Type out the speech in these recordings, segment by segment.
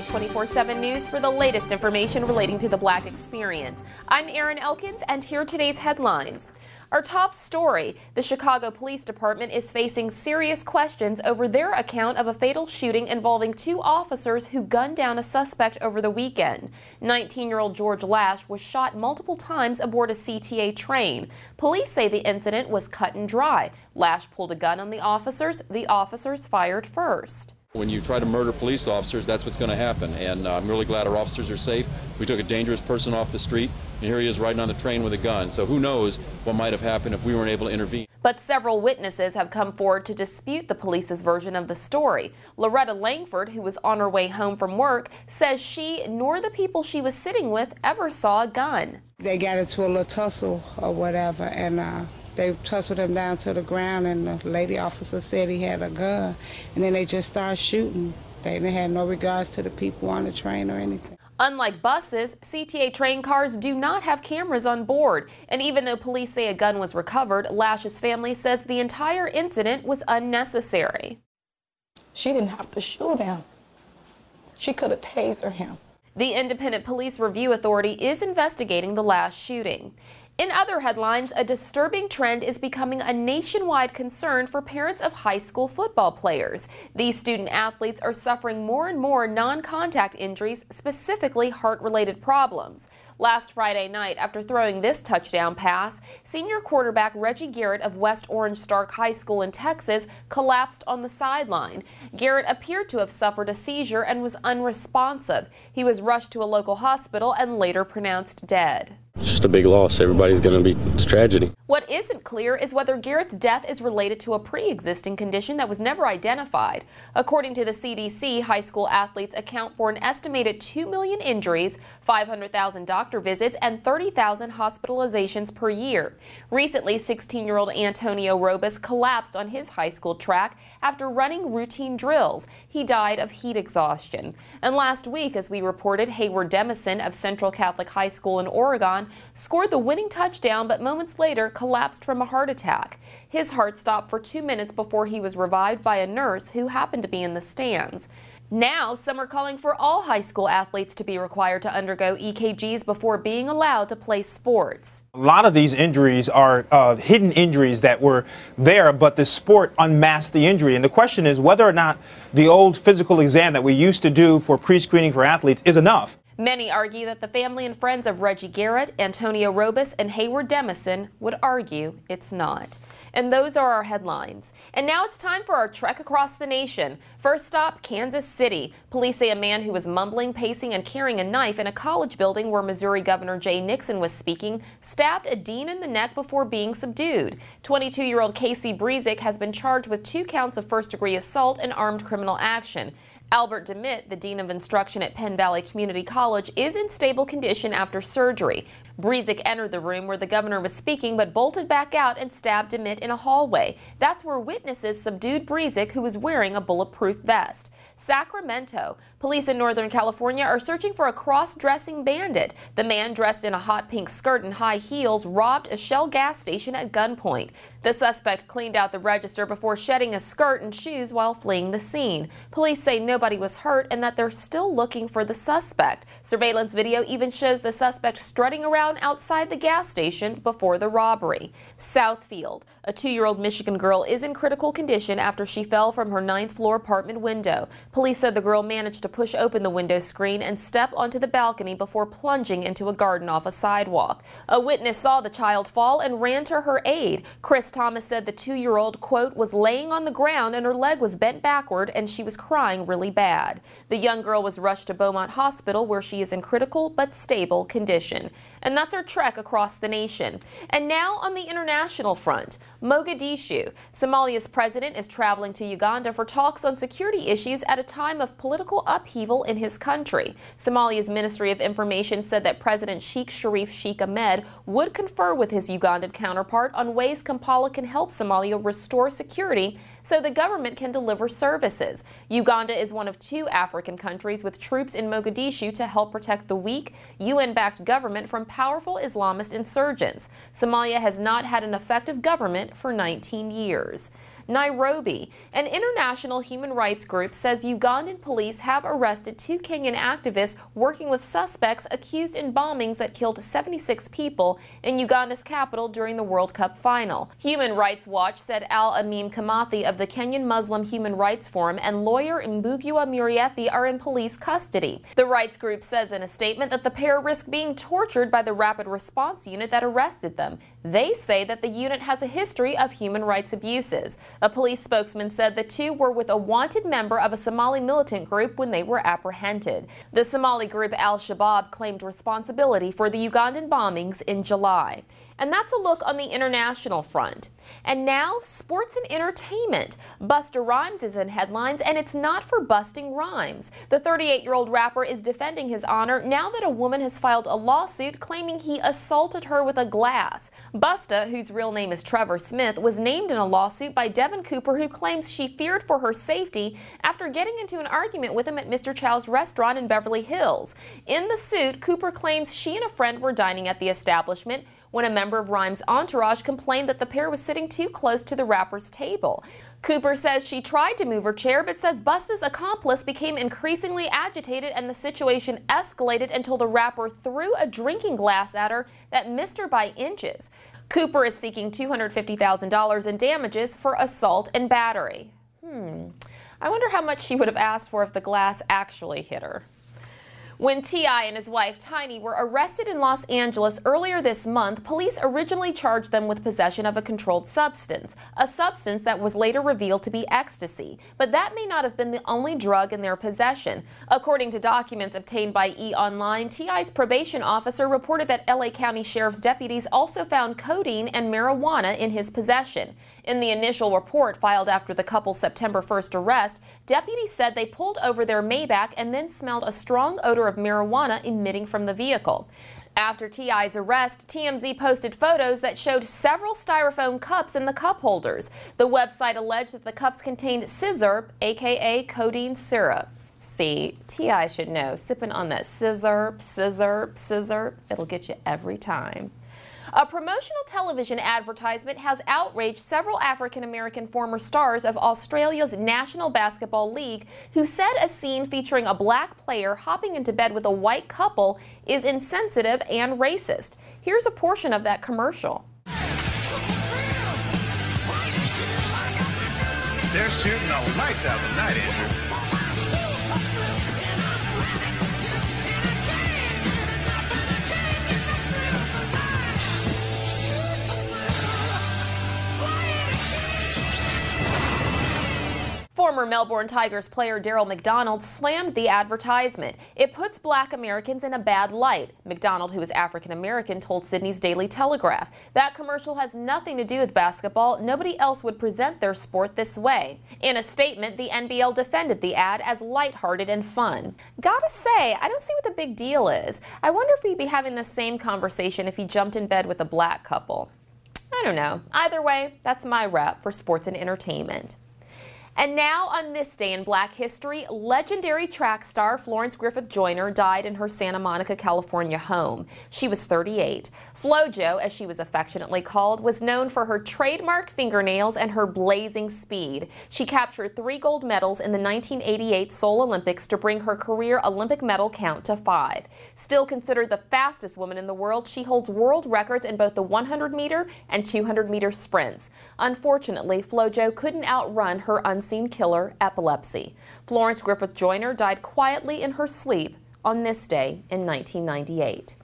WSID 24 7 News for the latest information relating to the Black experience. I'm Erin Elkins, and here are today's headlines. Our top story the Chicago Police Department is facing serious questions over their account of a fatal shooting involving two officers who gunned down a suspect over the weekend. 19 year old George Lash was shot multiple times aboard a CTA train. Police say the incident was cut and dry. Lash pulled a gun on the officers. The officers fired first. When you try to murder police officers, that's what's going to happen. And uh, I'm really glad our officers are safe. We took a dangerous person off the street, and here he is riding on the train with a gun. So who knows what might have happened if we weren't able to intervene. But several witnesses have come forward to dispute the police's version of the story. Loretta Langford, who was on her way home from work, says she nor the people she was sitting with ever saw a gun. They got into a little tussle or whatever, and uh, they tussled him down to the ground, and the lady officer said he had a gun, and then they just started shooting. They, they had no regards to the people on the train or anything. Unlike buses, CTA train cars do not have cameras on board. And even though police say a gun was recovered, Lash's family says the entire incident was unnecessary. She didn't have to shoot him. She could have tasered him. The Independent Police Review Authority is investigating the Lash shooting. In other headlines, a disturbing trend is becoming a nationwide concern for parents of high school football players. These student athletes are suffering more and more non contact injuries, specifically heart related problems. Last Friday night, after throwing this touchdown pass, senior quarterback Reggie Garrett of West Orange Stark High School in Texas collapsed on the sideline. Garrett appeared to have suffered a seizure and was unresponsive. He was rushed to a local hospital and later pronounced dead. It's just a big loss. Everybody's going to be, it's tragedy. What isn't clear is whether Garrett's death is related to a pre existing condition that was never identified. According to the CDC, high school athletes account for an estimated 2 million injuries, 500,000 doctor visits, and 30,000 hospitalizations per year. Recently, 16 year old Antonio Robus collapsed on his high school track after running routine drills. He died of heat exhaustion. And last week, as we reported, Hayward Demison of Central Catholic High School in Oregon scored the winning touchdown, but moments later collapsed from a heart attack. His heart stopped for two minutes before he was revived by a nurse who happened to be in the stands. Now, some are calling for all high school athletes to be required to undergo EKGs before being allowed to play sports. A lot of these injuries are uh, hidden injuries that were there, but the sport unmasked the injury. And the question is whether or not the old physical exam that we used to do for pre screening for athletes is enough. Many argue that the family and friends of Reggie Garrett, Antonio Robus, and Hayward Demison would argue it's not. And those are our headlines. And now it's time for our trek across the nation. First stop, Kansas City. Police say a man who was mumbling, pacing, and carrying a knife in a college building where Missouri Governor Jay Nixon was speaking stabbed a dean in the neck before being subdued. 22 year old Casey Brezik has been charged with two counts of first degree assault and armed criminal action. Albert Dimmitt, the Dean of Instruction at Penn Valley Community College, is in stable condition after surgery. Brezik entered the room where the governor was speaking but bolted back out and stabbed Dimmitt in a hallway. That's where witnesses subdued Brezik, who was wearing a bulletproof vest. Sacramento. Police in Northern California are searching for a cross-dressing bandit. The man dressed in a hot pink skirt and high heels robbed a Shell gas station at gunpoint. The suspect cleaned out the register before shedding a skirt and shoes while fleeing the scene. Police say nobody was hurt and that they're still looking for the suspect. Surveillance video even shows the suspect strutting around outside the gas station before the robbery. Southfield. A two-year-old Michigan girl is in critical condition after she fell from her ninth floor apartment window. Police said the girl managed to push open the window screen and step onto the balcony before plunging into a garden off a sidewalk. A witness saw the child fall and ran to her aid. Chris Thomas said the two-year-old, quote, was laying on the ground and her leg was bent backward and she was crying really bad. The young girl was rushed to Beaumont Hospital where she is in critical but stable condition. And that's our trek across the nation. And now on the international front, Mogadishu. Somalia's president is traveling to Uganda for talks on security issues at a time of political upheaval in his country. Somalia's Ministry of Information said that President Sheikh Sharif Sheikh Ahmed would confer with his Ugandan counterpart on ways Kampala can help Somalia restore security so the government can deliver services. Uganda is one of two African countries with troops in Mogadishu to help protect the weak, UN backed government from powerful Islamist insurgents. Somalia has not had an effective government for 19 years. Nairobi. An international human rights group says Ugandan police have arrested two Kenyan activists working with suspects accused in bombings that killed 76 people in Uganda's capital during the World Cup final. Human Rights Watch said Al Amin Kimathi of the Kenyan Muslim Human Rights Forum and lawyer Mbugua Muriithi are in police custody. The rights group says in a statement that the pair risk being tortured by the rapid response unit that arrested them. They say that the unit has a history of human rights abuses. A police spokesman said the two were with a wanted member of a Somali militant group when they were apprehended. The Somali group Al Shabaab claimed responsibility for the Ugandan bombings in July. And that's a look on the international front. And now, sports and entertainment. Busta Rhymes is in headlines, and it's not for busting rhymes. The 38 year old rapper is defending his honor now that a woman has filed a lawsuit claiming he assaulted her with a glass. Busta, whose real name is Trevor Smith, was named in a lawsuit by Devin Cooper, who claims she feared for her safety after getting into an argument with him at Mr. Chow's restaurant in Beverly Hills. In the suit, Cooper claims she and a friend were dining at the establishment when a member of Rhymes' entourage complained that the pair was sitting too close to the rapper's table. Cooper says she tried to move her chair, but says Busta's accomplice became increasingly agitated and the situation escalated until the rapper threw a drinking glass at her that missed her by inches. Cooper is seeking $250,000 in damages for assault and battery. Hmm. I wonder how much she would have asked for if the glass actually hit her. When T.I. and his wife Tiny were arrested in Los Angeles earlier this month, police originally charged them with possession of a controlled substance, a substance that was later revealed to be ecstasy. But that may not have been the only drug in their possession. According to documents obtained by E! Online, T.I.'s probation officer reported that L.A. County Sheriff's deputies also found codeine and marijuana in his possession. In the initial report filed after the couple's September 1st arrest, deputies said they pulled over their Maybach and then smelled a strong odor of marijuana emitting from the vehicle. After T.I.'s arrest, TMZ posted photos that showed several styrofoam cups in the cup holders. The website alleged that the cups contained sizzurp, aka codeine syrup. See, T.I. should know, sipping on that sizzurp, sizzurp, sizzurp, it'll get you every time. A promotional television advertisement has outraged several African American former stars of Australia's National Basketball League who said a scene featuring a black player hopping into bed with a white couple is insensitive and racist. Here's a portion of that commercial. They're shooting the lights out Andrew. Former Melbourne Tigers player Darryl McDonald slammed the advertisement. It puts black Americans in a bad light. McDonald, who is African American, told Sydney's Daily Telegraph. That commercial has nothing to do with basketball. Nobody else would present their sport this way. In a statement, the NBL defended the ad as lighthearted and fun. Gotta say, I don't see what the big deal is. I wonder if we'd be having the same conversation if he jumped in bed with a black couple. I don't know. Either way, that's my rep for sports and entertainment. And now, on this day in black history, legendary track star Florence Griffith Joyner died in her Santa Monica, California home. She was 38. FloJo, as she was affectionately called, was known for her trademark fingernails and her blazing speed. She captured three gold medals in the 1988 Seoul Olympics to bring her career Olympic medal count to five. Still considered the fastest woman in the world, she holds world records in both the 100 meter and 200 meter sprints. Unfortunately, FloJo couldn't outrun her unseen unseen killer, epilepsy. Florence Griffith Joyner died quietly in her sleep on this day in 1998.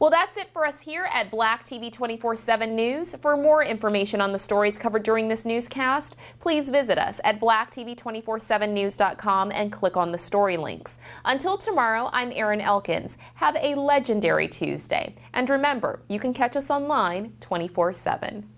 Well, that's it for us here at Black TV 24 7 News. For more information on the stories covered during this newscast, please visit us at blacktv247news.com and click on the story links. Until tomorrow, I'm Erin Elkins. Have a legendary Tuesday. And remember, you can catch us online 24 7.